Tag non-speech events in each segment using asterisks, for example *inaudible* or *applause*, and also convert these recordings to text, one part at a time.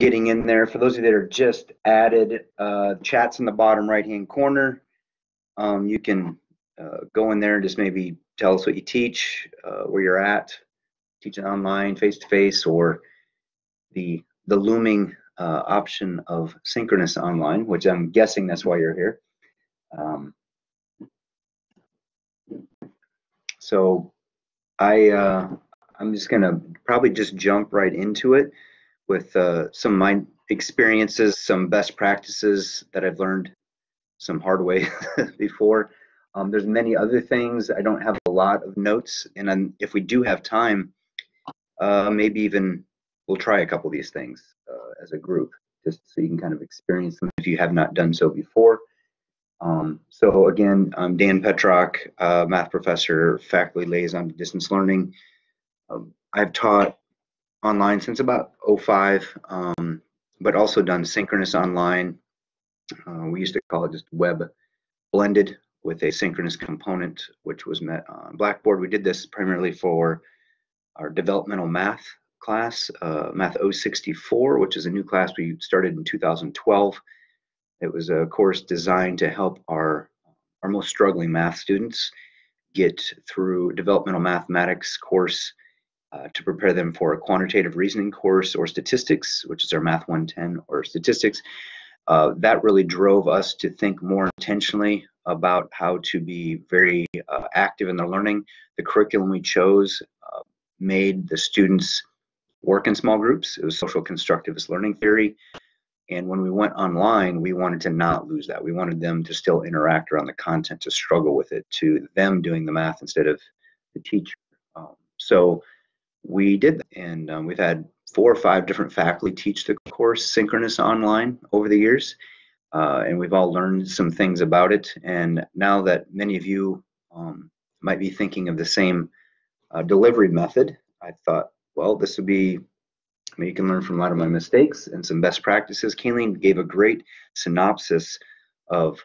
getting in there. For those of you that are just added, uh, chat's in the bottom right hand corner. Um, you can uh, go in there and just maybe tell us what you teach, uh, where you're at, teaching online, face to face, or the the looming uh, option of synchronous online, which I'm guessing that's why you're here. Um, so I uh, I'm just gonna probably just jump right into it with uh, some of my experiences, some best practices that I've learned some hard way *laughs* before. Um, there's many other things. I don't have a lot of notes, and then if we do have time, uh, maybe even we'll try a couple of these things uh, as a group, just so you can kind of experience them if you have not done so before. Um, so again, I'm Dan Petrak, uh, math professor, faculty liaison to distance learning. Um, I've taught online since about 05, um, but also done synchronous online. Uh, we used to call it just web blended with a synchronous component, which was met on Blackboard. We did this primarily for our developmental math class, uh, Math 064, which is a new class we started in 2012. It was a course designed to help our, our most struggling math students get through developmental mathematics course uh, to prepare them for a quantitative reasoning course or statistics, which is our Math 110 or statistics. Uh, that really drove us to think more intentionally about how to be very uh, active in their learning. The curriculum we chose uh, made the students work in small groups. It was social constructivist learning theory. And when we went online, we wanted to not lose that. We wanted them to still interact around the content, to struggle with it, to them doing the math instead of the teacher. Um, so we did. And um, we've had four or five different faculty teach the course synchronous online over the years. Uh, and we've all learned some things about it. And now that many of you um, might be thinking of the same uh, delivery method, I thought, well, this would be, I mean, you can learn from a lot of my mistakes and some best practices. Kayleen gave a great synopsis of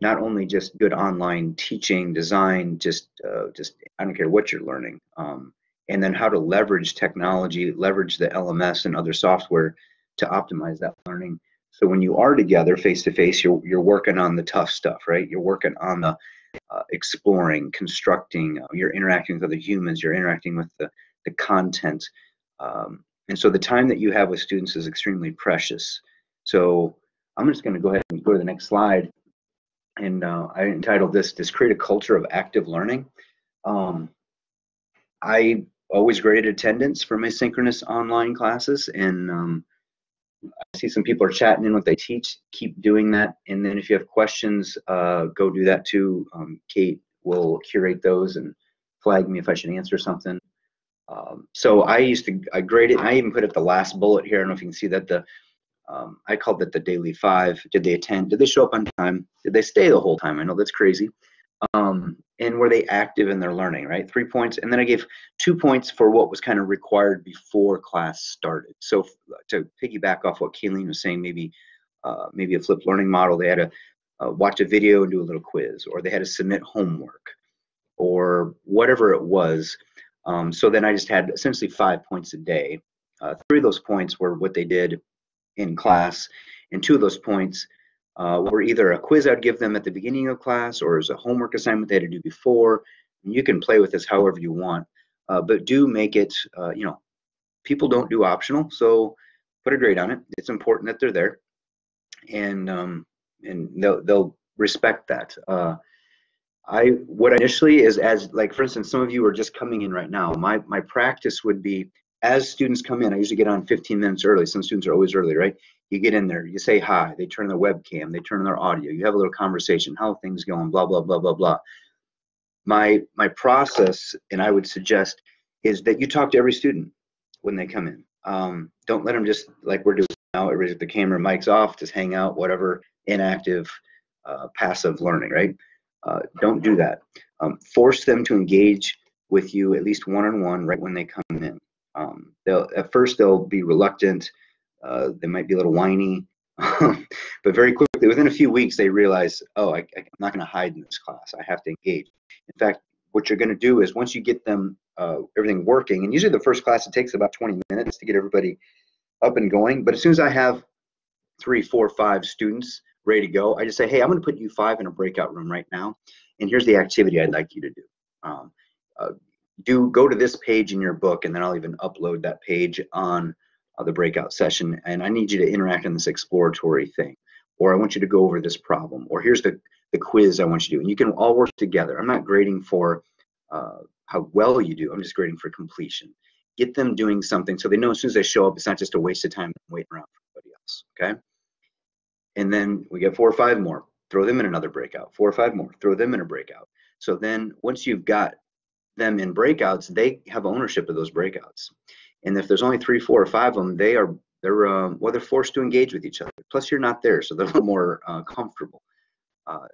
not only just good online teaching, design, just, uh, just I don't care what you're learning, um, and then how to leverage technology, leverage the LMS and other software to optimize that learning. So when you are together face to face, you're you're working on the tough stuff, right? You're working on the uh, exploring, constructing. Uh, you're interacting with other humans. You're interacting with the the content. Um, and so the time that you have with students is extremely precious. So I'm just going to go ahead and go to the next slide. And uh, I entitled this, "This create a culture of active learning." Um, I always graded attendance for my synchronous online classes, and um, I see some people are chatting in what they teach. Keep doing that, and then if you have questions, uh, go do that too. Um, Kate will curate those and flag me if I should answer something. Um, so I used to I graded. I even put at the last bullet here. I don't know if you can see that the um, I called it the daily five. Did they attend? Did they show up on time? Did they stay the whole time? I know that's crazy. Um, and were they active in their learning? Right, three points, and then I gave two points for what was kind of required before class started. So to piggyback off what Kayleen was saying, maybe uh, maybe a flipped learning model. They had to uh, watch a video and do a little quiz, or they had to submit homework, or whatever it was um, so then I just had essentially five points a day. Uh, three of those points were what they did in class, and two of those points uh, were either a quiz I'd give them at the beginning of class or as a homework assignment they had to do before. And you can play with this however you want, uh, but do make it, uh, you know, people don't do optional, so put a grade on it. It's important that they're there, and um, and they'll they'll respect that. Uh, I what initially is as like for instance, some of you are just coming in right now. My my practice would be as students come in, I usually get on 15 minutes early. Some students are always early, right? You get in there, you say hi, they turn their webcam, they turn their audio, you have a little conversation, how things going, blah blah blah blah blah. My my process, and I would suggest, is that you talk to every student when they come in. Um, don't let them just like we're doing now. Everybody's the camera, mics off, just hang out, whatever, inactive, uh, passive learning, right? Uh, don't do that. Um, force them to engage with you at least one-on-one right when they come in. Um, they'll at first they'll be reluctant. Uh, they might be a little whiny, *laughs* but very quickly, within a few weeks, they realize, oh, I, am not going to hide in this class. I have to engage. In fact, what you're going to do is once you get them uh, everything working, and usually the first class it takes about 20 minutes to get everybody up and going. But as soon as I have three, four, five students ready to go, I just say, hey, I'm going to put you five in a breakout room right now, and here's the activity I'd like you to do. Um, uh, do go to this page in your book, and then I'll even upload that page on the breakout session. And I need you to interact in this exploratory thing, or I want you to go over this problem, or here's the the quiz I want you to do. And you can all work together. I'm not grading for uh, how well you do. I'm just grading for completion. Get them doing something so they know as soon as they show up, it's not just a waste of time waiting around for everybody else. Okay. And then we get four or five more. Throw them in another breakout. Four or five more. Throw them in a breakout. So then once you've got them in breakouts, they have ownership of those breakouts. And if there's only three, four, or five of them, they are they're um, well they're forced to engage with each other. Plus you're not there, so they're a little more uh, comfortable. Uh,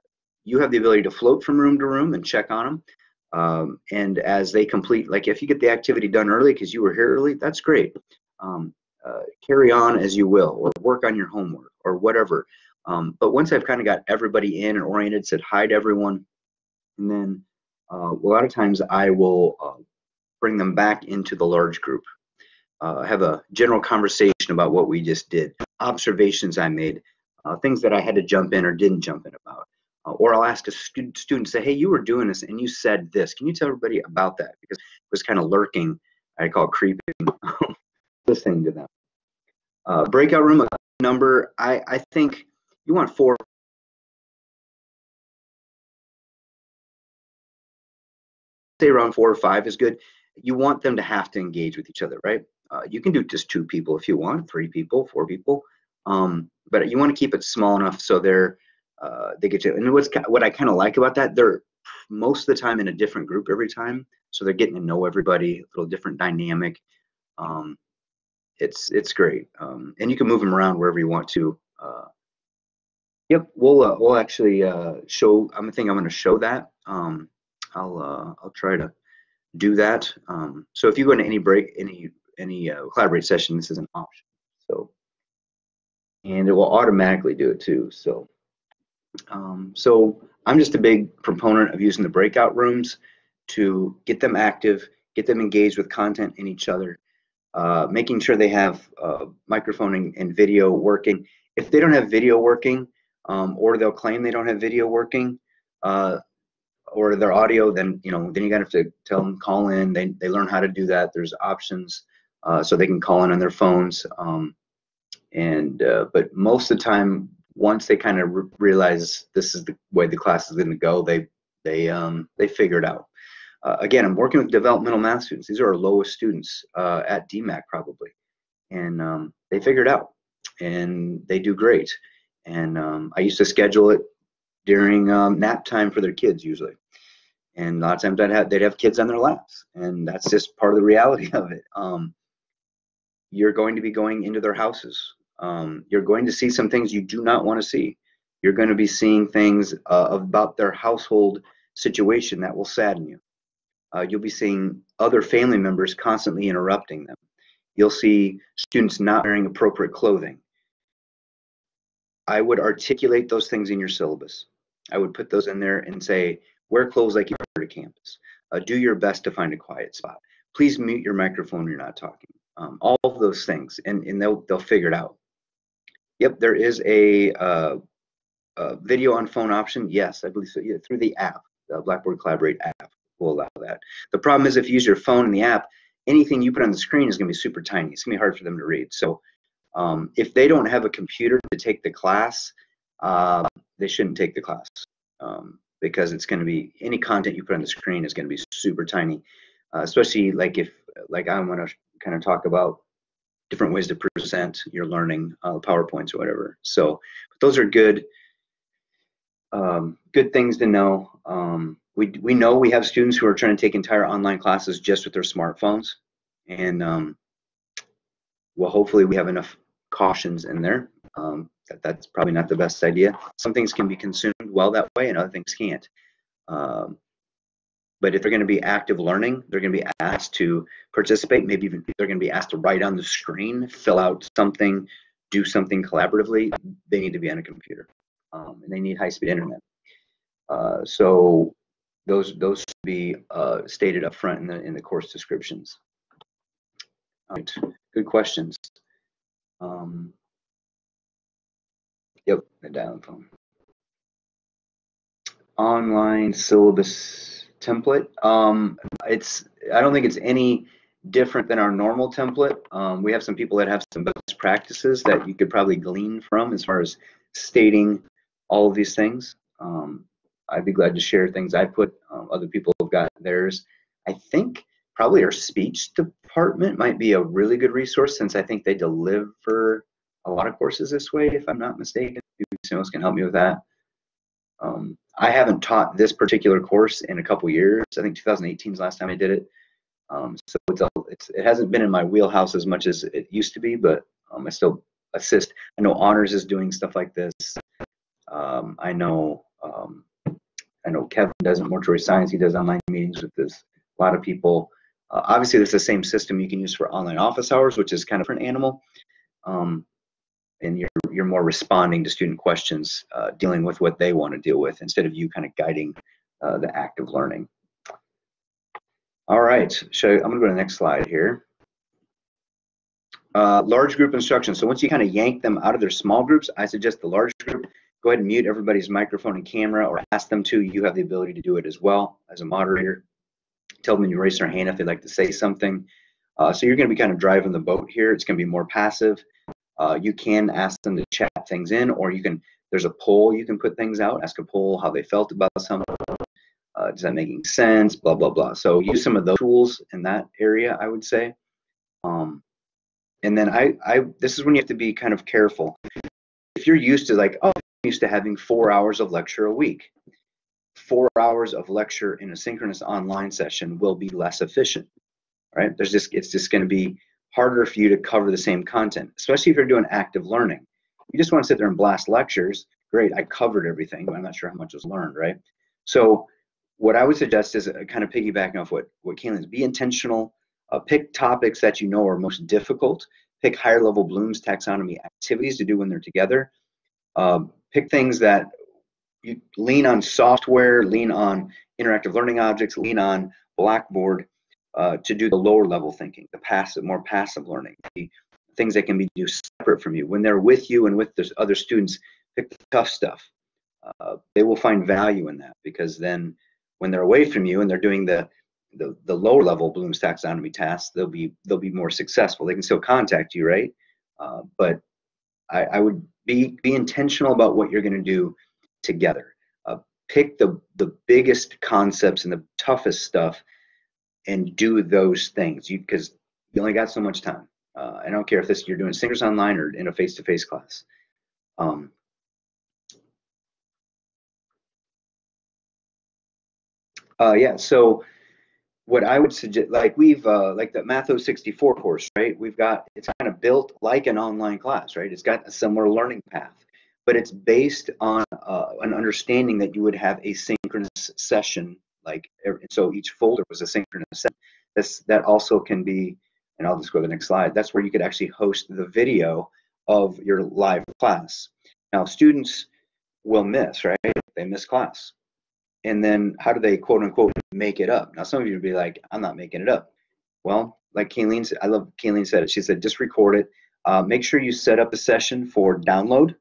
you have the ability to float from room to room and check on them. Um, and as they complete, like if you get the activity done early because you were here early, that's great. Um, uh, carry on as you will, or work on your homework, or whatever. Um, but once I've kind of got everybody in and oriented, said hi to everyone, and then uh, a lot of times I will uh, bring them back into the large group. Uh, have a general conversation about what we just did, observations I made, uh, things that I had to jump in or didn't jump in about. Uh, or I'll ask a stu student, say, hey, you were doing this and you said this. Can you tell everybody about that? Because it was kind of lurking, I call creeping, *laughs* listening to them. Uh, breakout room number, I, I think you want four. Say around four or five is good. You want them to have to engage with each other, right? Uh, you can do just two people if you want, three people, four people. Um, but you want to keep it small enough so they're uh, they get to and what's what I kind of like about that they're most of the time in a different group every time so they're getting to know everybody a little different dynamic. Um, it's it's great. Um, and you can move them around wherever you want to uh, yep we'll uh, we'll actually uh, show I'm think I'm going to show that. Um, I'll uh, I'll try to do that. Um, so if you go into any break any any uh, collaborate session this is an option so and it will automatically do it too so um, so I'm just a big proponent of using the breakout rooms to get them active, get them engaged with content and each other, uh, making sure they have uh, microphone and, video working. If they don't have video working, um, or they'll claim they don't have video working, uh, or their audio, then you know, then you gotta have to tell them call in. They they learn how to do that. There's options uh, so they can call in on their phones. Um, and uh, but most of the time, once they kind of re- realize this is the way the class is going to go, they they um, they figure it out. Uh, again, I'm working with developmental math students. These are our lowest students uh, at DMACC probably, and um, they figure it out, and they do great. And um, I used to schedule it during um, nap time for their kids usually, and a lot of times I'd have they'd have kids on their laps, and that's just part of the reality *laughs* of it. Um, you're going to be going into their houses um, you're going to see some things you do not want to see. You're going to be seeing things uh, about their household situation that will sadden you. Uh, you'll be seeing other family members constantly interrupting them. You'll see students not wearing appropriate clothing. I would articulate those things in your syllabus. I would put those in there and say, wear clothes like you are to campus. Uh, do your best to find a quiet spot. Please mute your microphone when you're not talking. Um, all of those things, and, and they'll, they'll figure it out. Yep, there is a, uh, a video on phone option. Yes, I believe so. Yeah, through the app, the Blackboard Collaborate app will allow that. The problem is if you use your phone in the app, anything you put on the screen is going to be super tiny. It's going to be hard for them to read. So um, if they don't have a computer to take the class, uh, they shouldn't take the class um, because it's going to be any content you put on the screen is going to be super tiny, uh, especially like if like I want to kind of talk about different ways to present your learning, uh, PowerPoints or whatever. So those are good, um, good things to know. Um, we, we know we have students who are trying to take entire online classes just with their smartphones. And um, well, hopefully we have enough cautions in there. Um, that that's probably not the best idea. Some things can be consumed well that way and other things can't. But if they're going to be active learning, they're going to be asked to participate. Maybe even they're going to be asked to write on the screen, fill out something, do something collaboratively. They need to be on a computer, um, and they need high-speed internet. Uh, so those those should be uh, stated up front in the in the course descriptions. All right, good questions. Um, yep, the dial phone. Online syllabus template. Um, it's I don't think it's any different than our normal template. Um, we have some people that have some best practices that you could probably glean from as far as stating all of these things. Um, I'd be glad to share things I put. Um, other people have got theirs. I think probably our speech department might be a really good resource since I think they deliver a lot of courses this way, if I'm not mistaken. Maybe someone else can help me with that. Um, I haven't taught this particular course in a couple years. I think 2018 is last time I did it. Um, so it's, a, it's, it hasn't been in my wheelhouse as much as it used to be, but um, I still assist. I know Honors is doing stuff like this. Um, I know um, I know Kevin does it, Mortuary Science. He does online meetings with this. A lot of people. Uh, obviously, there's the same system you can use for online office hours, which is kind of an animal. Um, and you're you're more responding to student questions, uh, dealing with what they want to deal with, instead of you kind of guiding uh, the act of learning. All right, so I'm to go to the next slide here. Uh, large group instruction. So once you kind of yank them out of their small groups, I suggest the large group. Go ahead and mute everybody's microphone and camera or ask them to. You have the ability to do it as well as a moderator. Tell them to raise their hand if they'd like to say something. Uh, so you're going to be kind of driving the boat here. It's going to be more passive. Uh, you can ask them to chat things in, or you can, there's a poll you can put things out. Ask a poll how they felt about something uh, is that making sense? Blah, blah, blah. So use some of those tools in that area, I would say. Um, and then I, I, this is when you have to be kind of careful. If you're used to like, oh, I'm used to having four hours of lecture a week, four hours of lecture in a synchronous online session will be less efficient, right? There's just, it's just going to be harder for you to cover the same content, especially if you're doing active learning. You just want to sit there and blast lectures. Great, I covered everything, but I'm not sure how much was learned, right? So what I would suggest is uh, kind of piggybacking off what what Kayleen's be intentional. Uh, pick topics that you know are most difficult. Pick higher level Bloom's taxonomy activities to do when they're together. Um, pick things that you lean on software, lean on interactive learning objects, lean on Blackboard uh, to do the lower level thinking, the passive, more passive learning, the things that can be do separate from you. When they're with you and with the other students, pick the tough stuff. Uh, they will find value in that because then when they're away from you and they're doing the the, the lower level Bloom's taxonomy tasks, they'll be they'll be more successful. They can still contact you, right? Uh, but I, I, would be be intentional about what you're going to do together. Uh, pick the the biggest concepts and the toughest stuff, and do those things. You because you only got so much time. Uh, I don't care if this you're doing singers online or in a face-to-face class. Um, Uh, yeah, so what I would suggest, like we've, uh, like the Matho 64 course, right? We've got, it's kind of built like an online class, right? It's got a similar learning path, but it's based on uh, an understanding that you would have a synchronous session, like, so each folder was a synchronous set. This, that also can be, and I'll just go to the next slide, that's where you could actually host the video of your live class. Now, students will miss, right? They miss class and then how do they quote unquote make it up? Now some of you would be like, I'm not making it up. Well, like Kayleen said, I love Kayleen said it. She said, just record it. Uh, make sure you set up a session for download,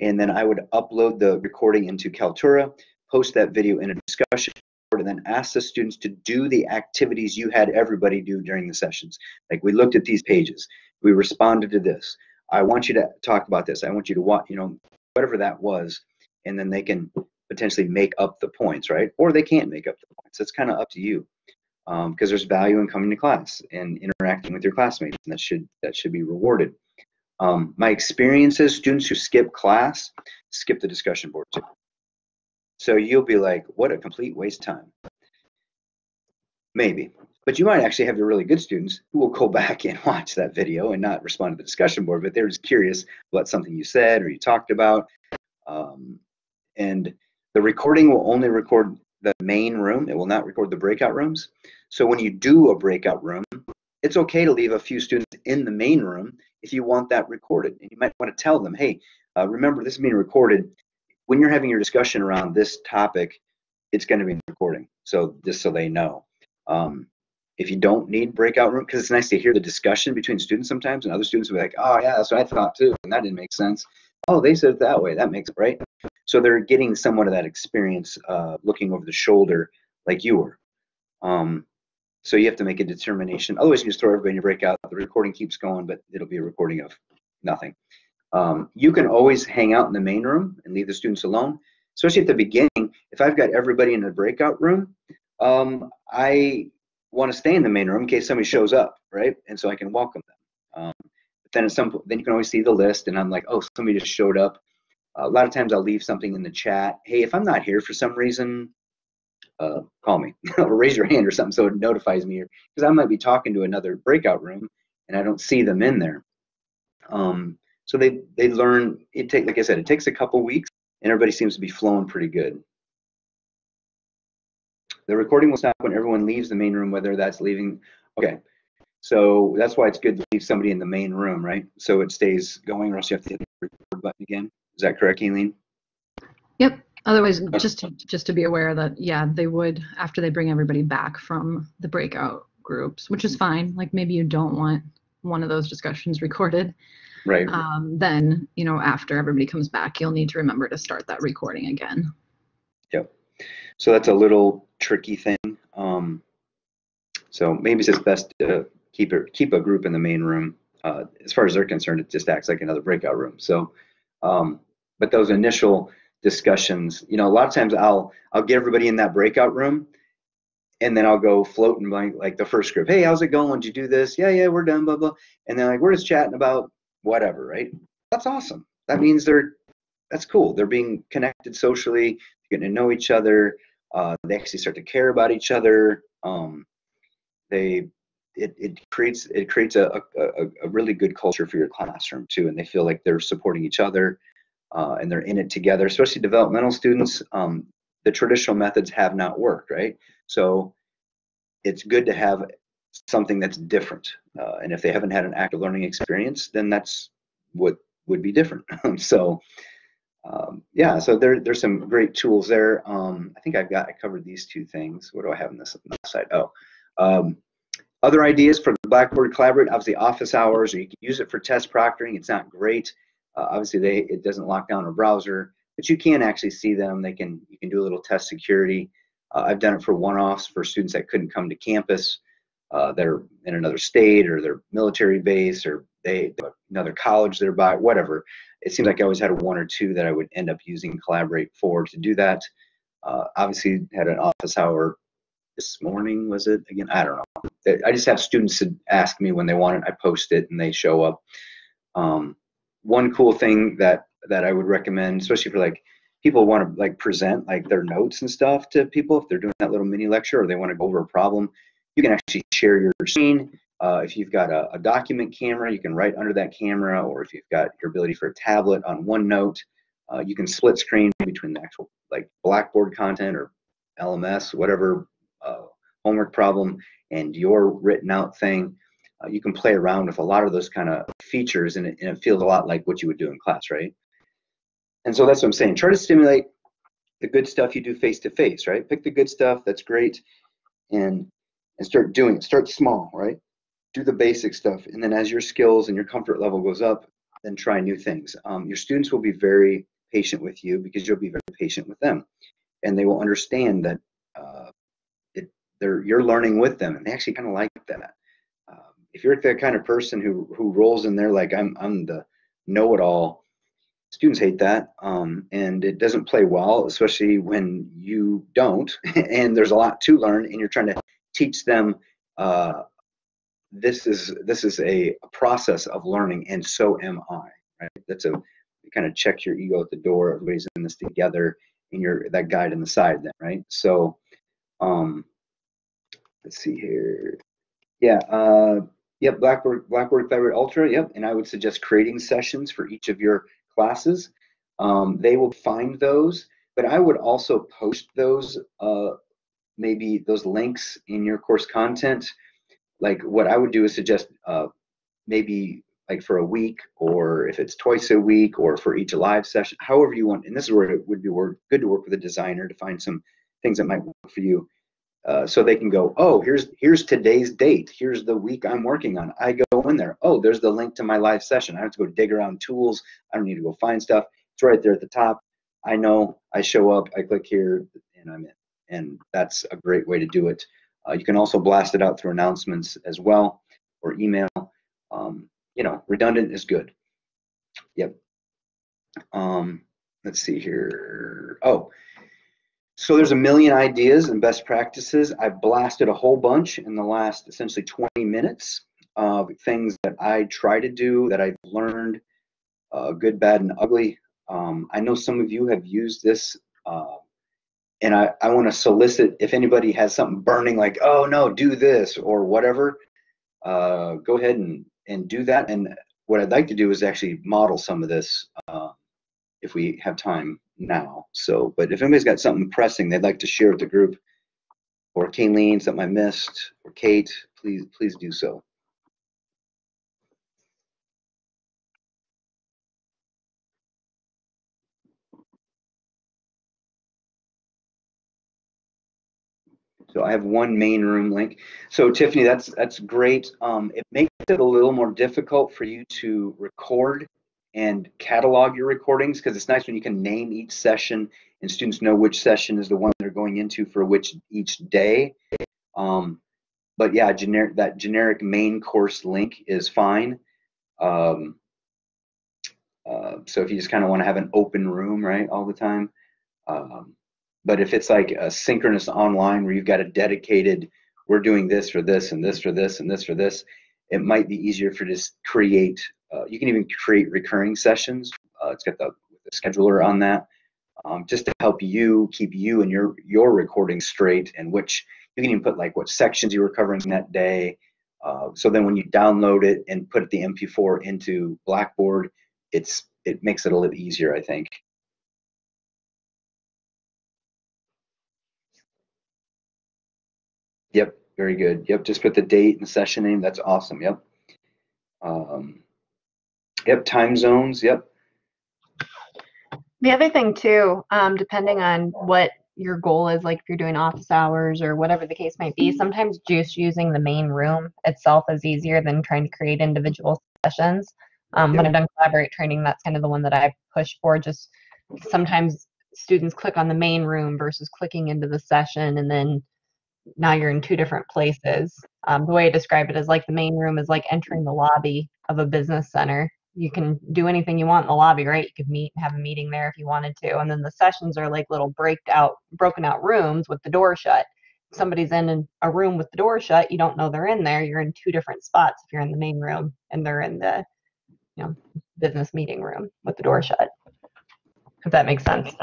and then I would upload the recording into Kaltura, post that video in a discussion and then ask the students to do the activities you had everybody do during the sessions. Like we looked at these pages, we responded to this. I want you to talk about this. I want you to watch, you know, whatever that was, and then they can potentially make up the points, right? Or they can't make up the points. It's kind of up to you because um, there's value in coming to class and interacting with your classmates, and that should that should be rewarded. Um, my experiences, students who skip class skip the discussion board too. So you'll be like, what a complete waste of time. Maybe. But you might actually have the really good students who will go *laughs* back and watch that video and not respond to the discussion board, but they're just curious about something you said or you talked about. Um, and the recording will only record the main room. It will not record the breakout rooms. So when you do a breakout room, it's okay to leave a few students in the main room if you want that recorded. And you might want to tell them, hey, uh, remember this is being recorded. When you're having your discussion around this topic, it's going to be recording. So just so they know. Um, if you don't need breakout room, because it's nice to hear the discussion between students sometimes, and other students will be like, oh yeah, that's what I thought too, and that didn't make sense. Oh, they said it that way. That makes it right. So they're getting somewhat of that experience uh, looking over the shoulder like you were. Um, so you have to make a determination. Otherwise, you just throw everybody in your breakout. The recording keeps going, but it'll be a recording of nothing. Um, you can always hang out in the main room and leave the students alone, especially at the beginning. If I've got everybody in the breakout room, um, I want to stay in the main room in case somebody shows up, right? And so I can welcome them. Um, but then at some then you can always see the list, and I'm like, oh, somebody just showed up. Uh, a lot of times I'll leave something in the chat. Hey, if I'm not here for some reason, uh, call me *laughs* or raise your hand or something so it notifies me because I might be talking to another breakout room and I don't see them in there. Um, so they they learn it take like I said it takes a couple weeks and everybody seems to be flowing pretty good. The recording will stop when everyone leaves the main room, whether that's leaving. Okay, so that's why it's good to leave somebody in the main room, right? So it stays going, or else you have to hit the record button again. Is that correct, Eileen? Yep. Otherwise, just to, just to be aware that yeah, they would after they bring everybody back from the breakout groups, which is mm-hmm. fine. Like maybe you don't want one of those discussions *laughs* recorded. Right. Um, then you know after everybody comes back, you'll need to remember to start that recording again. Yep. So that's a little tricky thing. Um, so maybe it's just best to keep it keep a group in the main room. Uh, as far as they're concerned, it just acts like another breakout room. So, um, but those initial discussions, you know, a lot of times I'll I'll get everybody in that breakout room, and then I'll go floating like like the first group. Hey, how's it going? Did you do this? Yeah, yeah, we're done. Blah blah. And then like we're just chatting about whatever, right? That's awesome. That means they're that's cool. They're being connected socially, getting to know each other. Uh, they actually start to care about each other. Um, they it, it creates it creates a, a, a really good culture for your classroom too, and they feel like they're supporting each other uh, and they're in it together. Especially developmental students, um, the traditional methods have not worked, right? So it's good to have something that's different, uh, and if they haven't had an active learning experience, then that's what would be different. *laughs* so um, yeah, so there, there's some great tools there. Um, I think I've got, I covered these two things. What do I have on this, on side? Oh, um, other ideas for the Blackboard Collaborate, obviously office hours, or you can use it for test proctoring. It's not great. Uh, obviously, they it doesn't lock down a browser, but you can actually see them. They can you can do a little test security. Uh, I've done it for one-offs for students that couldn't come to campus, uh, that are in another state or their military base or they another college they're by, whatever it seems like I always had one or two that I would end up using Collaborate for to do that. Uh, obviously, had an office hour this morning, was it? Again, I don't know. I just have students ask me when they want it. I post it and they show up. Um, one cool thing that that I would recommend, especially for like people want to like present like their notes and stuff to people if they're doing that little mini lecture or they want to go over a problem, you can actually share your screen uh, if you've got a, a, document camera, you can write under that camera, or if you've got your ability for a tablet on OneNote, uh, you can split screen between the actual like Blackboard content or LMS, whatever uh, homework problem, and your written out thing. Uh, you can play around with a lot of those kind of features, and it, and it feels a lot like what you would do in class, right? And so that's what I'm saying. Try to stimulate the good stuff you do face to face, right? Pick the good stuff. That's great, and and start doing it. Start small, right? do the basic stuff. And then as your skills and your comfort level goes up then try new things. Um, your students will be very patient with you because you'll be very patient with them. And they will understand that uh, it, they're you're learning with them and they actually kind of like that. Um, if you're that kind of person who who rolls in there like i'm i'm the know-it-all students hate that. Um, and it doesn't play well especially when you don't. *laughs* And there's a lot to learn and you're trying to teach them uh, this is this is a, process of learning, and so am I. Right? That's a kind of check your ego at the door. Everybody's in this together, and you're that guide in the side. Then, right? So, um, let's see here. Yeah. Uh, Yep, Blackboard Blackboard Collaborate Ultra. Yep, and I would suggest creating sessions for each of your classes. Um, they will find those, but I would also post those, uh, maybe those links in your course content like what I would do is suggest uh, maybe like for a week or if it's twice a week or for each live session, however you want. And this is where it would be good to work with a designer to find some things that might work for you. uh, so they can go, oh, here's here's today's date. Here's the week I'm working on. I go in there. Oh, there's the link to my live session. I have to go dig around tools. I don't need to go find stuff. It's right there at the top. I know. I show up. I click here, and I'm in. And that's a great way to do it. Uh, you can also blast it out through announcements as well or email. Um, you know, redundant is good. Yep. Um, let's see here. Oh, so there's a million ideas and best practices. I've blasted a whole bunch in the last essentially 20 minutes of things that I try to do that I've learned, uh, good, bad, and ugly. Um, I know some of you have used this, uh, and I, I want to solicit if anybody has something burning like, oh no, do this or whatever, uh, go ahead and, and do that. And what I'd like to do is actually model some of this uh, if we have time now. So, but if anybody's got something pressing they'd like to share with the group, or Kayleen, something I missed, or Kate, please, please do so. So I have one main room link. So Tiffany, that's that's great. Um, it makes it a little more difficult for you to record and catalog your recordings because it's nice when you can name each session and students know which session is the one they're going into for which each day. Um, but yeah, generic that generic main course link is fine. Um, uh, so if you just kind of want to have an open room, right, all the time. Um, but if it's like a synchronous online where you've got a dedicated, we're doing this for this and this for this and this for this, it might be easier for just create uh, you can even create recurring sessions. Uh, it's got the, the, scheduler on that, um, just to help you keep you and your your recording straight, and which you can even put like what sections you were covering that day. Uh, so then when you download it and put the MP4 into Blackboard, it's it makes it a little easier, I think. Yep, very good. Yep, just put the date and session name. That's awesome. Yep. Um, Yep, time zones. Yep. The other thing too, um, depending on what your goal is, like if you're doing office hours or whatever the case might be, sometimes just using the main room itself is easier than trying to create individual sessions. Um, When I've done collaborate training, that's kind of the one that I push for. Just sometimes students click on the main room versus clicking into the session, and then now you're in two different places. Um, the way I describe it is like the main room is like entering the lobby of a business center you can do anything you want in the lobby, right? You could meet and have a meeting there if you wanted to. And then the sessions are like little breaked out, broken out rooms with the door shut. If somebody's in a room with the door shut, you don't know they're in there. You're in two different spots if you're in the main room and they're in the, you know, business meeting room with the door shut. If that makes sense.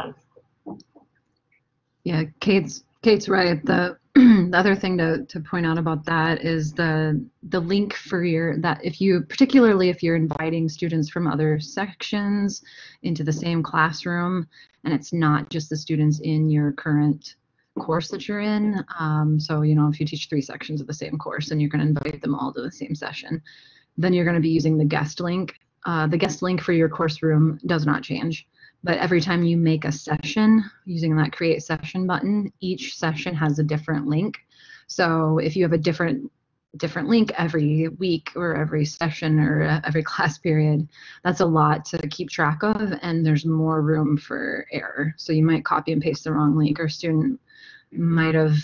Yeah, Kate's Kate's right. The *clears throat* the other thing to, to point out about that is the the link for your that if you particularly if you're inviting students from other sections into the same classroom and it's not just the students in your current course that you're in um, so you know if you teach three sections of the same course and you're going to invite them all to the same session then you're going to be using the guest link. Uh, the guest link for your course room does not change but every time you make a session using that create session button, each session has a different link. So if you have a different different link every week or every session or *laughs* every class period, that's a lot to keep track of and there's more room for error. So you might copy and paste the wrong link or student might have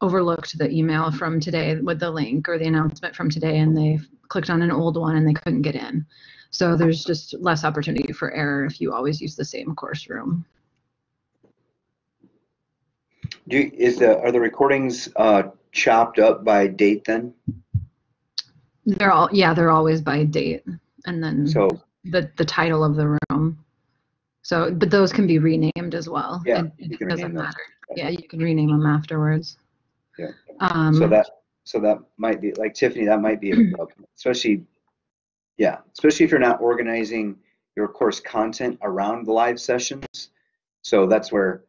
overlooked the email from today with the link or the announcement from today and they clicked on an old one and they couldn't get in. So there's just less opportunity for error if you always use the same course room. Do you, is the are the recordings uh, chopped up by date then? They're all yeah, they're always by date, and then so the the title of the room. So, but those can be renamed as well. Yeah, it, it doesn't matter. Those. Yeah, you can rename them afterwards. Yeah. Um, so that so that might be like Tiffany. That might be a, especially yeah, especially if you're not organizing your course content around the live sessions. So that's where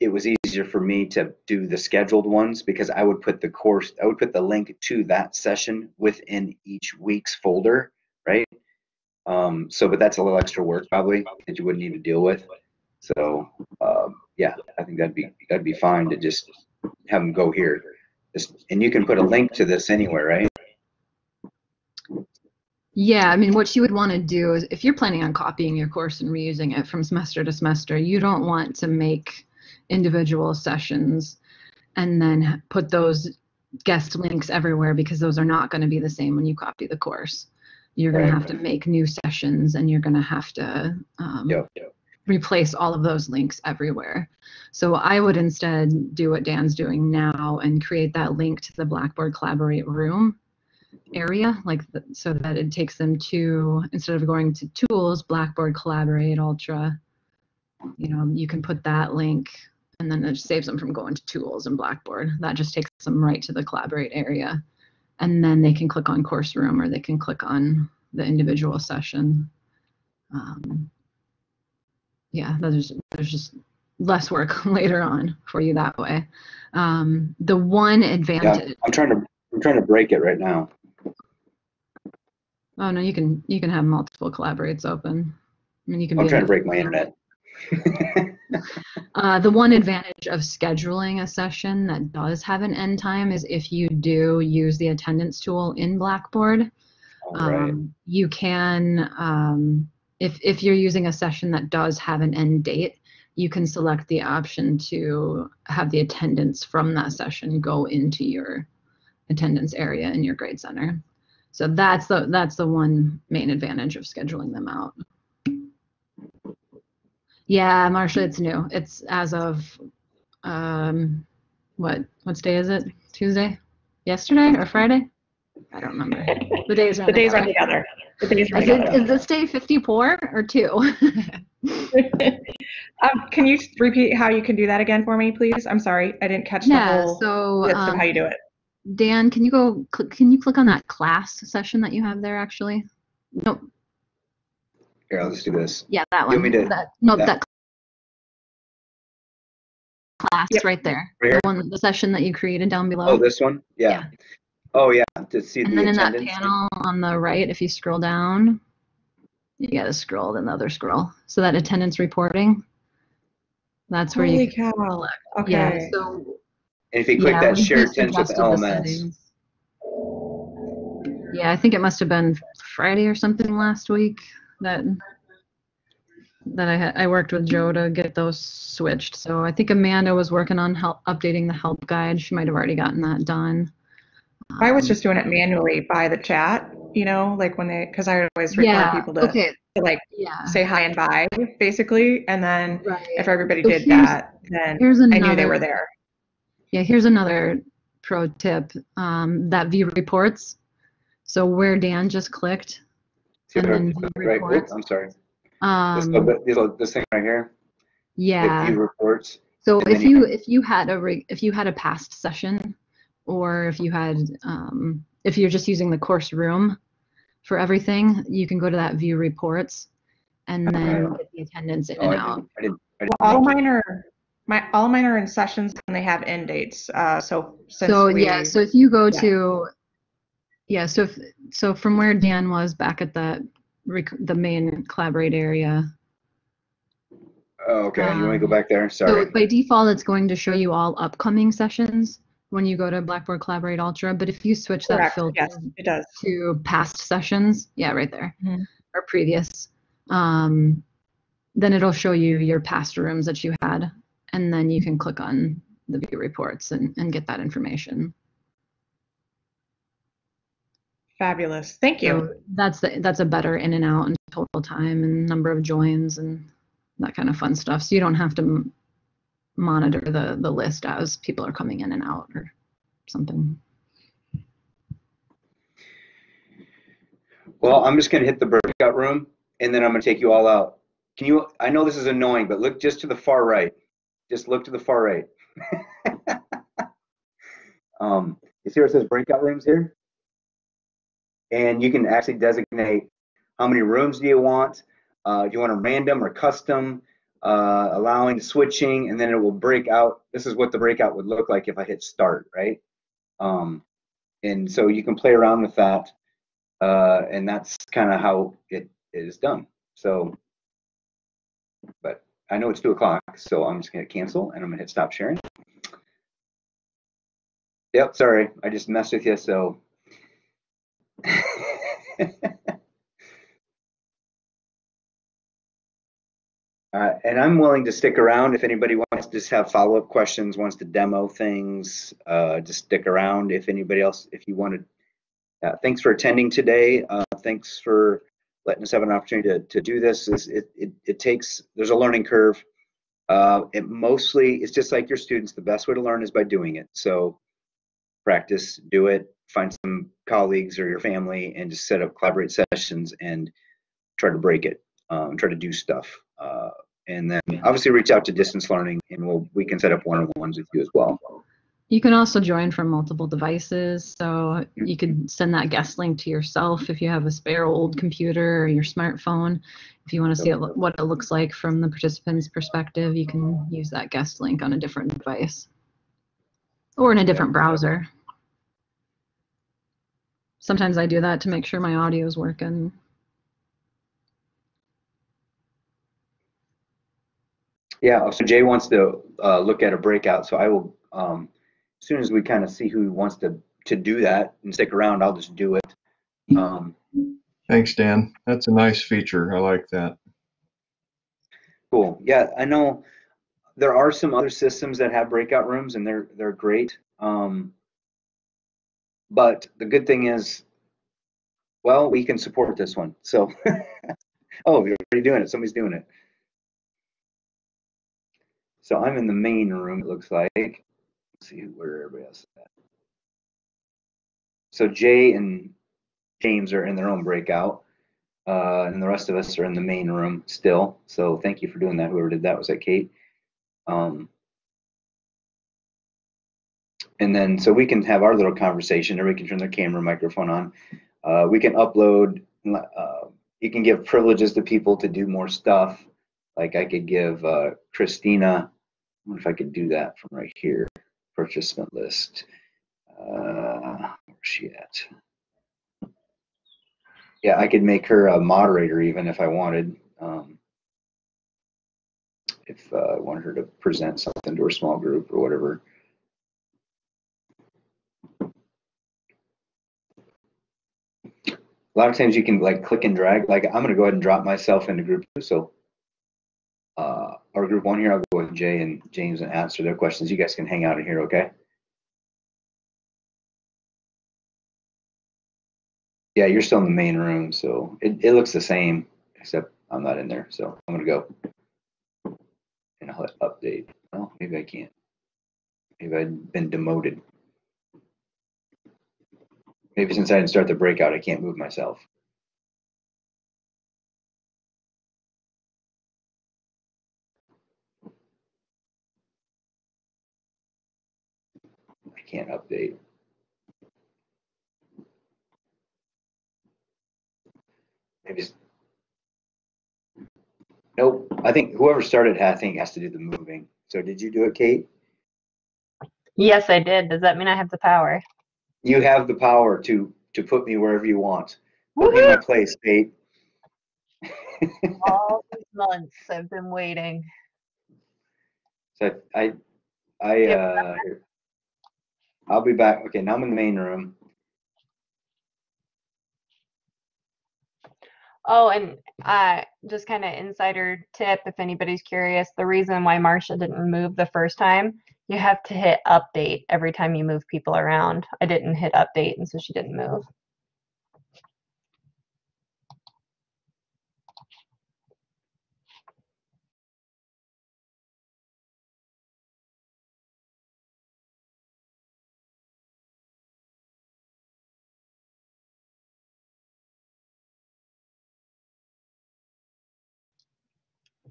it was easier for me to do the scheduled ones because I would put the course, I would put the link to that session within each week's folder, right? Um, so, but that's a little extra work probably that you wouldn't need to deal with. So, um, yeah, I think that'd be that'd be fine to just have them go here. This- And you can put a link to this anywhere, right? Yeah, I mean, what you would want to do is if you're planning on copying your course and reusing it from semester to semester, you don't want to make individual sessions and then put those guest links everywhere because those are not going to be the same when you copy the course. You're going to have to make new sessions and you're going to have to um, Yep. replace all of those links everywhere. So I would instead do what Dan's doing now and create that link to the Blackboard Collaborate room area, like th- so that it takes them to instead of going to tools, Blackboard Collaborate Ultra. You know, you can put that link and then it saves them from going to tools and Blackboard. That just takes them right to the Collaborate area. And then they can click on course room or they can click on the individual session. Um, yeah, there's there's just less work *laughs* later on for you that way. Um, the one advantage. Yeah. I'm trying to, I'm trying to break it right now. Oh no, you can you can have multiple collaborates open. I mean, you can I'm trying to break my internet. *laughs* Uh, the one advantage of scheduling a session that does have an end time is if you do use the attendance tool in Blackboard. All right. Um, you can, um, if, if you're using a session that does have an end date, you can select the option to have the attendance from that session go into your attendance area in your grade center. So that's the that's the one main advantage of scheduling them out. Yeah, Marsha, it's new. It's as of um, what what day is it? Tuesday? Yesterday or Friday? I don't remember. *laughs* The days are The days run together. The days it, together. is this day 54 or 2? *laughs* Um, can you repeat how you can do that again for me, please? I'm sorry, I didn't catch the yeah, whole so gist of um, how you do it. Dan, can you go, cl- can you click on that class session that you have there actually? Nope, Here, I'll just do this. yeah, that You one. want me to- that, no, that- that, class Yep. right there. Right here? The one, the session that you created down below. Oh, this one? Yeah. Yeah. Oh, yeah, to see and the then in that panel on the right, if you scroll down, you gotta scroll, then the other scroll. So that attendance reporting, that's where Holy you can cow. select. Okay. Yeah, so And if you click Yeah, that we share just attendance with adjusted the LMS, settings. Yeah, I think it must have been Friday or something last week that that I had I worked with Joe to get those switched. So I think Amanda was working on help updating the help guide. She might have already gotten that done. I was Um, just doing it manually by the chat, you know, like when they, because I always require yeah. people to, okay. to like Yeah. say hi and bye, basically. And then Right. if everybody So did here's- that, then I knew they were there. Yeah, here's another pro tip. Um, that view reports. So where Dan just clicked, see And I- then view right, reports. oops, I'm sorry. This, um, little bit- this, little- this thing right here, yeah. view reports. So if you you if you had a re- if you had a past session, or if you had um, if you're just using the course room for everything, you can go to that view reports, and then get the attendance in Oh, and I out. didn't, I didn't, I Well, all didn't. mine are, my, all mine are in sessions and they have end dates. Uh, so since So we, yeah, so if you go yeah. to yeah, so if, so from where Dan was back at that rec- the main collaborate area. Oh, okay, you want to go um, back there? Sorry. So by default, it's going to show you all upcoming sessions when you go to Blackboard Collaborate Ultra. But if you switch that correct, filter yes, it does. to past sessions, yeah, right there, Mhm. or previous, um, then it'll show you your past rooms that you had, and then you can click on the view reports and, and get that information. Fabulous. Thank you. So that's the, that's a better in and out and total time and number of joins and that kind of fun stuff. So you don't have to m- monitor the the list as people are coming in and out or something. Well, I'm just gonna hit the breakout room and then I'm gonna take you all out. Can you, I know this is annoying, but look just to the far right. Just look to the far right. *laughs* Um, you see where it says breakout rooms here? And you can actually designate how many rooms do you want? Uh, do you want a random or custom, uh, allowing switching, and then it will break out. This is what the breakout would look like if I hit start, right? Um, and so you can play around with that uh, and that's kind of how it is done. So, but I know it's two o'clock, so I'm just gonna cancel and I'm gonna hit stop sharing. Yep, sorry, I just messed with you, so. *laughs* Uh, and I'm willing to stick around if anybody wants to just have follow-up questions, wants to demo things, uh, just stick around. If anybody else, if you wanted, uh, thanks for attending today. Uh, thanks for letting us have an opportunity to, to do this. This- It, it, it takes, there's a learning curve. Uh, it mostly, it's just like your students, the best way to learn is by doing it. So practice, do it, find some colleagues or your family and just set up collaborate sessions and try to break it, um, try to do stuff. Uh, and then obviously reach out to distance learning and we'll, we can set up one-on-ones with you as well. You can also join from multiple devices. So you could send that guest link to yourself if you have a spare old computer or your smartphone. If you want to see it, what it looks like from the participant's perspective, you can use that guest link on a different device or in a different browser. Sometimes I do that to make sure my audio is working. Yeah, so Jay wants to uh, look at a breakout, so I will, um, soon as we kind of see who wants to, to do that and stick around, I'll just do it. Um, Thanks, Dan. That's a nice feature. I like that. Cool. Yeah, I know there are some other systems that have breakout rooms and they're they're great. Um, but the good thing is, well, we can support this one. So, *laughs* oh, you're already doing it. Somebody's doing it. So I'm in the main room. It looks like. See where everybody else is at. So Jay and James are in their own breakout. Uh, and the rest of us are in the main room still. So thank you for doing that. Whoever did that was that Kate. Um, and then so we can have our little conversation. Everybody can turn their camera microphone on. Uh, we can upload. Uh, you can give privileges to people to do more stuff. Like I could give uh, Christina. I wonder if I could do that from right here. Participant list. Uh, where's she at? Yeah, I could make her a moderator even if I wanted. Um, if uh, I wanted her to present something to her small group or whatever. A lot of times you can like click and drag. Like I'm gonna go ahead and drop myself into group. So our group one here, I'll go with Jay and James and answer their questions. You guys can hang out in here, okay? Yeah, you're still in the main room, so it, it looks the same, except I'm not in there. So I'm gonna go and I'll hit update. Oh, maybe I can't. Maybe I've been demoted. Maybe since I didn't start the breakout, I can't move myself. Can't update. Maybe. Nope. I think whoever started, I think, has to do the moving. So did you do it, Kate? Yes, I did. Does that mean I have the power? You have the power to to put me wherever you want. Put me in my place, Kate. *laughs* All these months I've been waiting. So I, I, Yep. uh. I'll be back. Okay, now I'm in the main room. Oh, and uh, just kind of insider tip if anybody's curious, the reason why Marcia didn't move the first time, you have to hit update every time you move people around. I didn't hit update, and so she didn't move.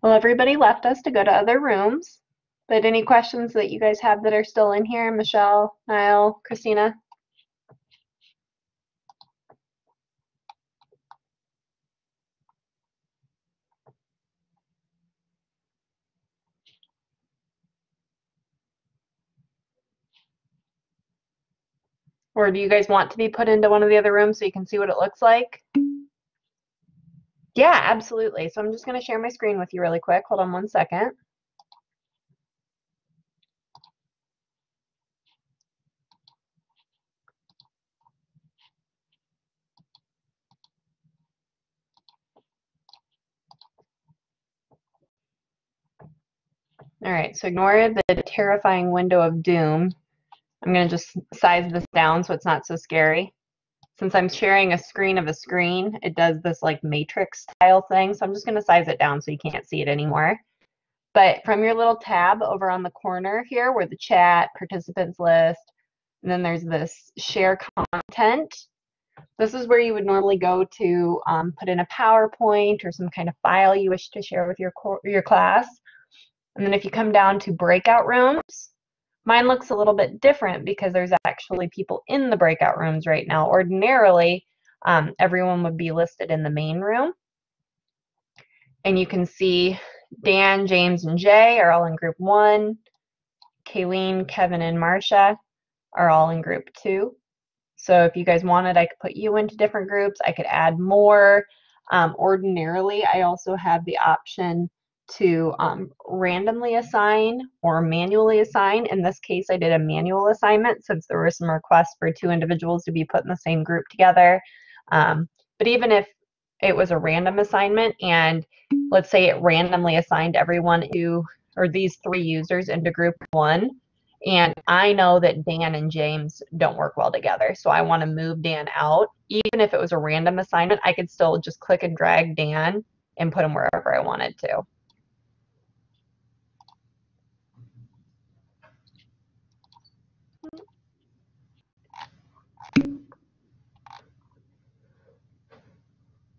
Well, everybody left us to go to other rooms. But any questions that you guys have that are still in here? Michelle, Niall, Christina? Or do you guys want to be put into one of the other rooms so you can see what it looks like? Yeah, absolutely. So I'm just going to share my screen with you really quick. Hold on one second. All right, so ignore the terrifying window of doom. I'm going to just size this down so it's not so scary. Since I'm sharing a screen of a screen, it does this like matrix style thing. So I'm just going to size it down so you can't see it anymore. But from your little tab over on the corner here where the chat, participants list, and then there's this share content. This is where you would normally go to um, put in a PowerPoint or some kind of file you wish to share with your, your class. And then if you come down to breakout rooms, mine looks a little bit different because there's actually people in the breakout rooms right now. Ordinarily, um, everyone would be listed in the main room. And you can see Dan, James, and Jay are all in group one. Kayleen, Kevin, and Marcia are all in group two. So if you guys wanted, I could put you into different groups. I could add more. Um, ordinarily, I also have the option to um, randomly assign or manually assign. In this case, I did a manual assignment since there were some requests for two individuals to be put in the same group together. Um, but even if it was a random assignment and let's say it randomly assigned everyone who or these three users into group one, and I know that Dan and James don't work well together. So I want to move Dan out. Even if it was a random assignment, I could still just click and drag Dan and put him wherever I wanted to.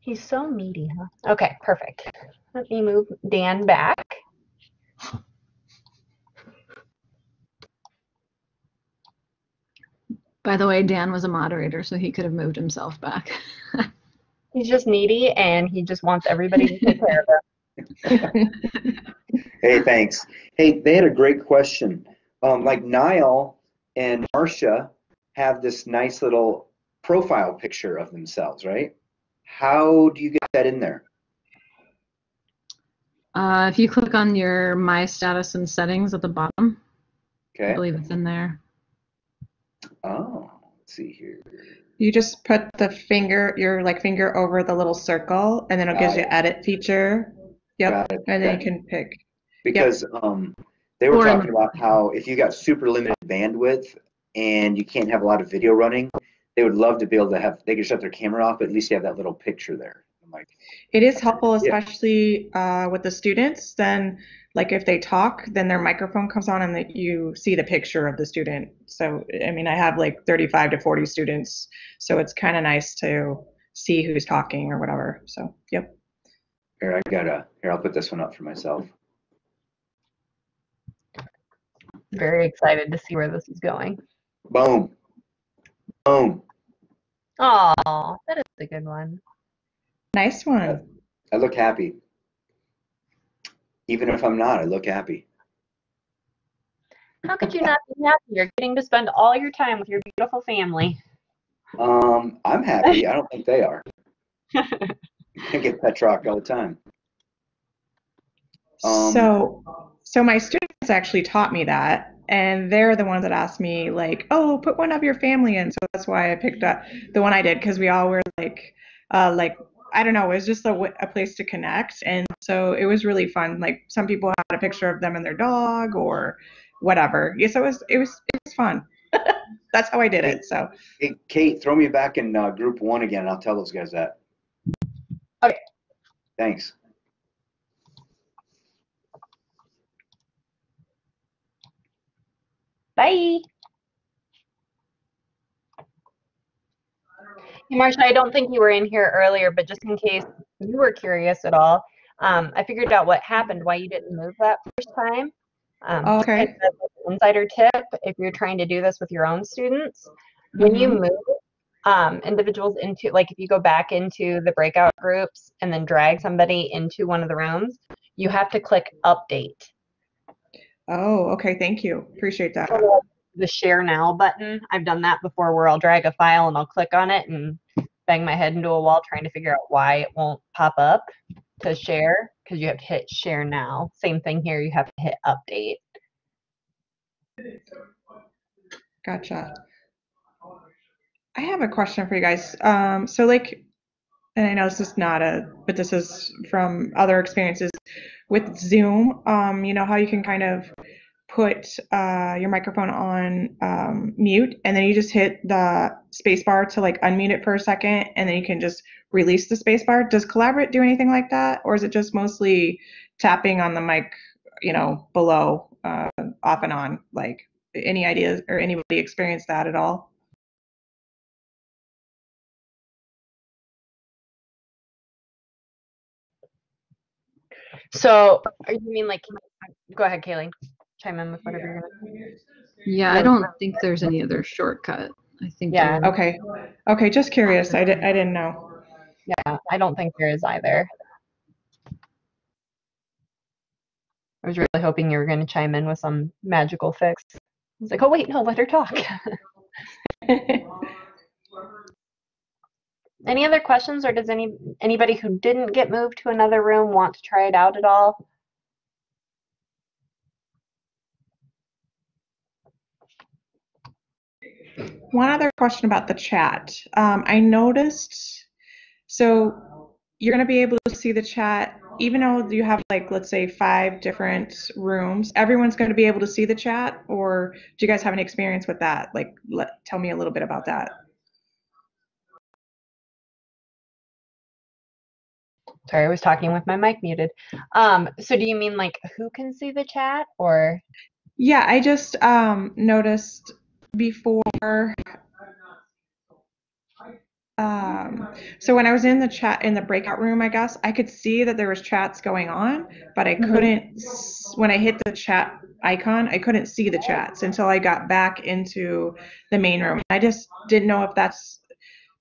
He's so needy, huh? Okay, perfect. Let me move Dan back. By the way, Dan was a moderator, so he could have moved himself back. *laughs* He's just needy and he just wants everybody to take care of him. *laughs* Hey, thanks. Hey, they had a great question. Um, like Niall and Marcia have this nice little profile picture of themselves, right? How do you get that in there? Uh, if you click on your My Status and Settings at the bottom, okay. I believe it's in there. Oh, let's see here. You just put the finger, your like finger over the little circle, and then it gives Got you edit feature. Yep, Got it. and then Okay. you can pick. Because um, they were Or talking about how if you got super limited bandwidth and you can't have a lot of video running, they would love to be able to have, they could shut their camera off, but at least you have that little picture there. I'm like, It is helpful, Yeah. especially uh, with the students. Then, like if they talk, then their microphone comes on, and that you see the picture of the student. So, I mean, I have like 35 to 40 students, so it's kind of nice to see who's talking or whatever. So, yep. here, I gotta, here, I'll put this one up for myself. Very excited to see where this is going. Boom. Boom. Oh, that is a good one. Nice one. I look happy. Even if I'm not, I look happy. How could you not be happy? You're getting to spend all your time with your beautiful family. Um, I'm happy. I don't think they are. *laughs* I get pet rocked all the time. Um, so, so my students actually taught me that, and they're the ones that asked me like, "Oh, put one of your family in." So that's why I picked up the one I did because we all were like, uh, like I don't know, it was just a place to connect, and so it was really fun. Like some people had a picture of them and their dog or whatever. Yeah, so it was it was it was fun. *laughs* that's how I did it. So Hey, Kate, throw me back in uh, group one again, and I'll tell those guys that. Okay. Thanks. Bye. Hey, Marcia, I don't think you were in here earlier, but just in case you were curious at all, um, I figured out what happened, why you didn't move that first time. Um, Okay. and as an Insider tip, if you're trying to do this with your own students, when you move um, individuals into, like if you go back into the breakout groups and then drag somebody into one of the rooms, you have to click update. Oh, okay, thank you, appreciate that. the share now button. I've done that before where I'll drag a file and I'll click on it and bang my head into a wall trying to figure out why it won't pop up to share because you have to hit share now. Same thing here, you have to hit update. Gotcha. I have a question for you guys. Um, so like, and I know this is not a, but this is from other experiences. With Zoom, um, you know how you can kind of put uh, your microphone on um, mute and then you just hit the spacebar to like unmute it for a second and then you can just release the spacebar. Does Collaborate do anything like that, or is it just mostly tapping on the mic, you know, below, uh, off and on? Like, any ideas or anybody experienced that at all? So, are you mean like? Go ahead, Kayleen, Chime in with whatever you're gonna. Yeah, I don't think there's any other shortcut. I think Yeah. they're- Okay, okay, just curious. I, di- I didn't know. Yeah, I don't think there is either. I was really hoping you were going to chime in with some magical fix. I was like, oh wait, no, let her talk. *laughs* *laughs* any other questions, or does any anybody who didn't get moved to another room want to try it out at all? One other question about the chat. Um, I noticed, so you're going to be able to see the chat, even though you have like, let's say five different rooms, everyone's going to be able to see the chat, or do you guys have any experience with that? Like, let, tell me a little bit about that. Sorry, I was talking with my mic muted. Um, so do you mean like who can see the chat or? Yeah, I just um, noticed before. Um, so when I was in the chat in the breakout room, I guess I could see that there was chats going on, but I Mhm. couldn't. s- When I hit the chat icon, I couldn't see the chats until I got back into the main room. I just didn't know if that's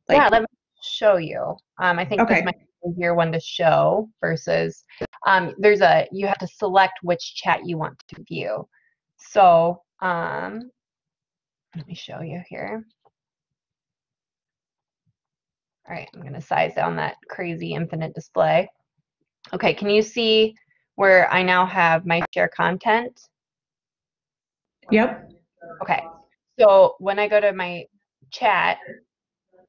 like yeah, let me show you. Um, I think Okay. this might easier one to show versus um, there's a you have to select which chat you want to view. So um, let me show you here. All right, I'm going to size down that crazy infinite display. Okay, can you see where I now have my share content? Yep. Okay, so when I go to my chat,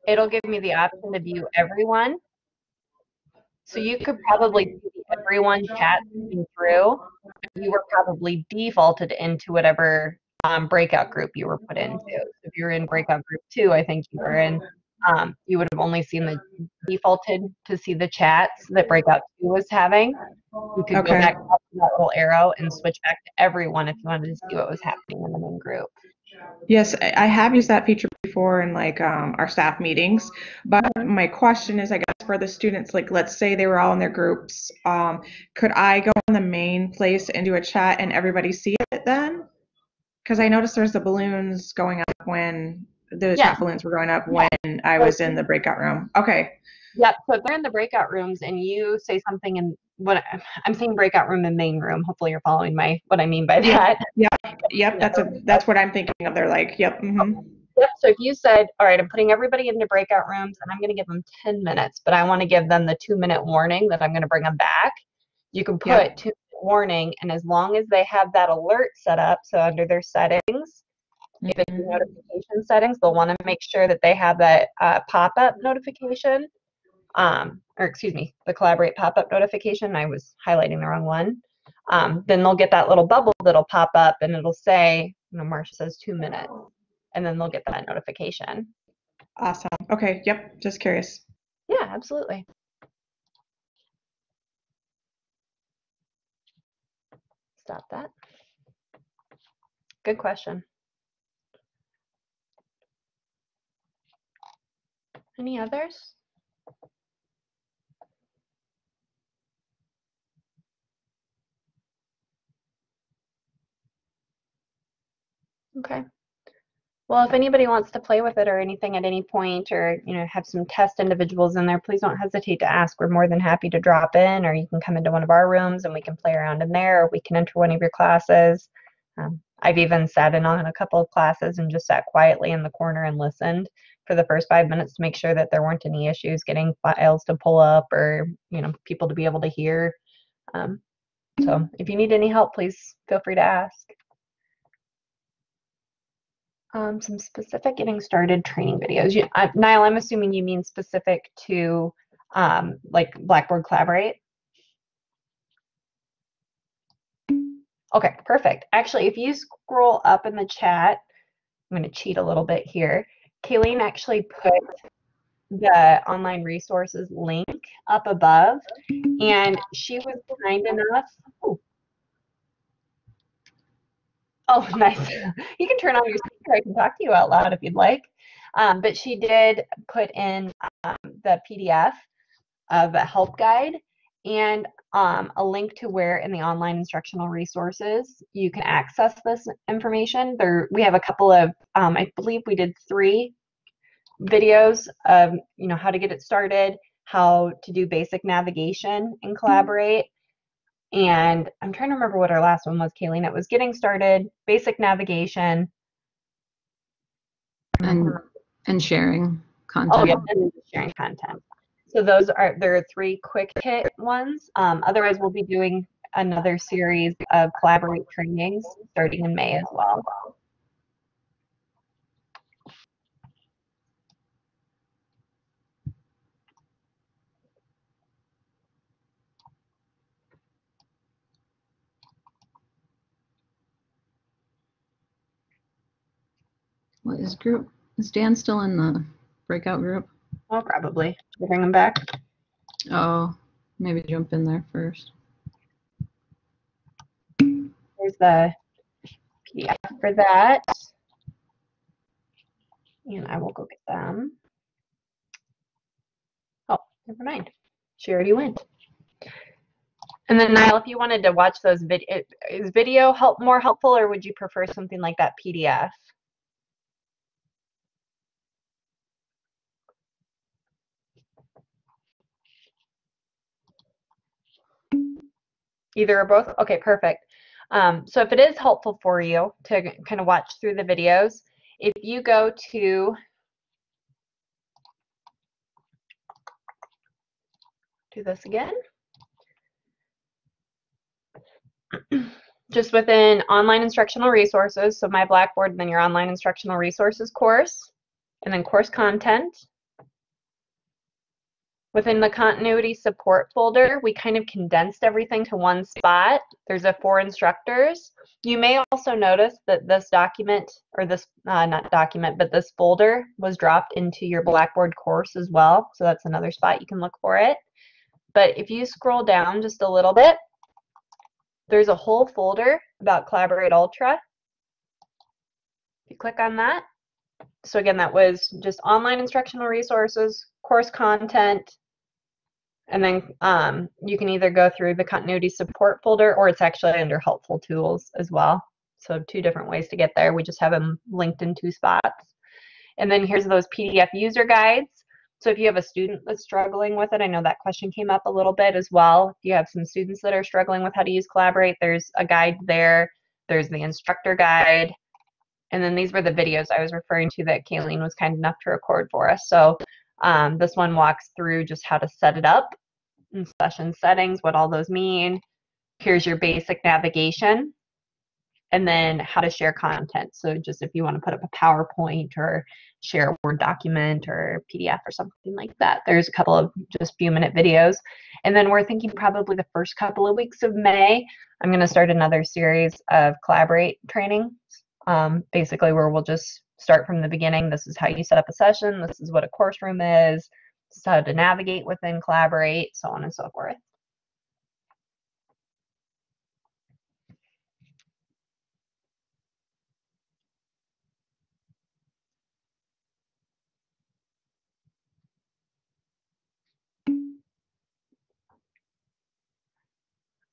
it'll give me the option to view everyone. So you could probably see everyone chat through. You were probably defaulted into whatever um, breakout group you were put into. If you're in breakout group two, I think you were in, um, you would have only seen the defaulted to see the chats that breakout two was having. You could Okay. go back up to that little arrow and switch back to everyone if you wanted to see what was happening in the main group. Yes, I have used that feature before in like um, our staff meetings. But my question is, I guess, for the students, like let's say they were all in their groups, um, could I go in the main place and do a chat and everybody see it then? Because I noticed there's the balloons going up when the Yeah. chat balloons were going up when I was in the breakout room. Okay. Yep. So if they're in the breakout rooms and you say something in what I'm saying breakout room and main room. Hopefully you're following my what I mean by that. Yeah. Yep, *laughs* that's a that's what I'm thinking of. They're like, yep. hmm Yep. So if you said, all right, I'm putting everybody into breakout rooms and I'm going to give them 10 minutes, but I want to give them the two minute warning that I'm going to bring them back, you can put Yep. two minute warning. And as long as they have that alert set up, so under their settings, if it's notification settings, they'll want to make sure that they have that uh, pop up notification. Um, or excuse me, the collaborate pop up notification. I was highlighting the wrong one. Um, then they'll get that little bubble that'll pop up and it'll say, you know, Marcia says two minutes. And then they'll get that notification. Awesome. Okay. Yep. Just curious. Yeah, absolutely. Stop that. Good question. Any others? Okay. Well, if anybody wants to play with it or anything at any point or, you know, have some test individuals in there, please don't hesitate to ask. We're more than happy to drop in or you can come into one of our rooms and we can play around in there or we can enter one of your classes. Um, I've even sat in on a couple of classes and just sat quietly in the corner and listened for the first five minutes to make sure that there weren't any issues getting files to pull up or, you know, people to be able to hear. Um, so if you need any help, please feel free to ask. Um, some specific getting started training videos. You, uh, Niall, I'm assuming you mean specific to um, like Blackboard Collaborate. Okay, perfect. Actually, if you scroll up in the chat, I'm going to cheat a little bit here. Kayleen actually put the online resources link up above, and she was kind enough. Oh *laughs* nice. You can turn on your speaker. I can talk to you out loud if you'd like. Um, but she did put in um, the PDF of a help guide and um, a link to where in the online instructional resources you can access this information. There, we have a couple of, um, I believe we did three videos of, you know, how to get it started, how to do basic navigation and collaborate. And I'm trying to remember what our last one was, Kayleen. It was getting started, basic navigation. And and sharing content. Oh, yeah, and sharing content. So those are there are three quick hit ones. Um, otherwise, we'll be doing another series of collaborate trainings starting in May as well. What is group? Is Dan still in the breakout group? Well, probably. Should bring them back? Oh, maybe jump in there first. There's the PDF for that. And I will go get them. Oh, never mind. She already went. And then Niall, if you wanted to watch those video, is video help more helpful or would you prefer something like that PDF? Either or both? Okay, perfect. Um, so if it is helpful for you to kind of watch through the videos, if you go to do this again. Just within online instructional resources, so my Blackboard, and then your online instructional resources course, and then course content. Within the continuity support folder, we kind of condensed everything to one spot. There's a for instructors. You may also notice that this document, or this, uh, not document, but this folder was dropped into your Blackboard course as well. So that's another spot you can look for it. But if you scroll down just a little bit, there's a whole folder about Collaborate Ultra. If you click on that, so again, that was just online instructional resources, course content, and then um, you can either go through the continuity support folder or it's actually under helpful tools as well. So two different ways to get there. We just have them linked in two spots. And then here's those PDF user guides. So if you have a student that's struggling with it, I know that question came up a little bit as well. If you have some students that are struggling with how to use Collaborate, there's a guide there. There's the instructor guide. And then these were the videos I was referring to that Kayleen was kind enough to record for us. So um, this one walks through just how to set it up in session settings, what all those mean. Here's your basic navigation and then how to share content. So just if you want to put up a PowerPoint or share a Word document or PDF or something like that. There's a couple of just few minute videos. And then we're thinking probably the first couple of weeks of May, I'm going to start another series of Collaborate training, um, basically where we'll just start from the beginning. This is how you set up a session. This is what a course room is. This is how to navigate within Collaborate, so on and so forth.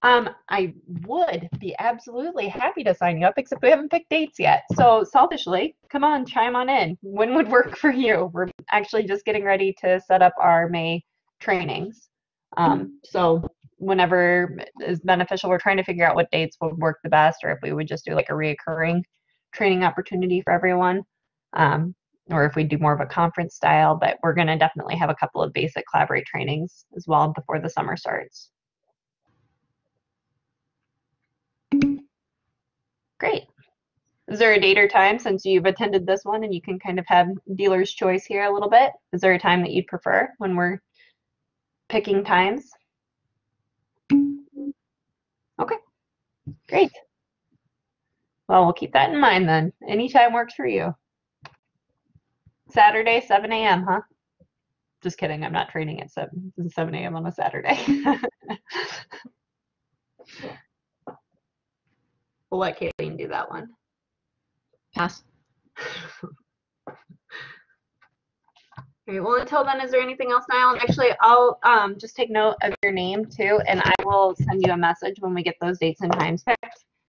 Um, I would be absolutely happy to sign you up, except we haven't picked dates yet. So selfishly, come on, chime on in. When would work *laughs* for you? We're actually just getting ready to set up our May trainings. Um, so whenever is beneficial, we're trying to figure out what dates would work the best, or if we would just do like a reoccurring training opportunity for everyone. Um, or if we do more of a conference style, but we're going to definitely have a couple of basic collaborate trainings as well before the summer starts. Great. Is there a date or time since you've attended this one and you can kind of have dealer's choice here a little bit? Is there a time that you'd prefer when we're picking times? Okay, great. Well, we'll keep that in mind then. Anytime works for you. Saturday, 7 a.m., huh? Just kidding. I'm not training at 7, 7 a.m. on a Saturday. *laughs* we'll let Kayleen do that one. Pass. *laughs* All right, well, until then, is there anything else, Niall? And Actually, I'll um, just take note of your name too, and I will send you a message when we get those dates and times picked.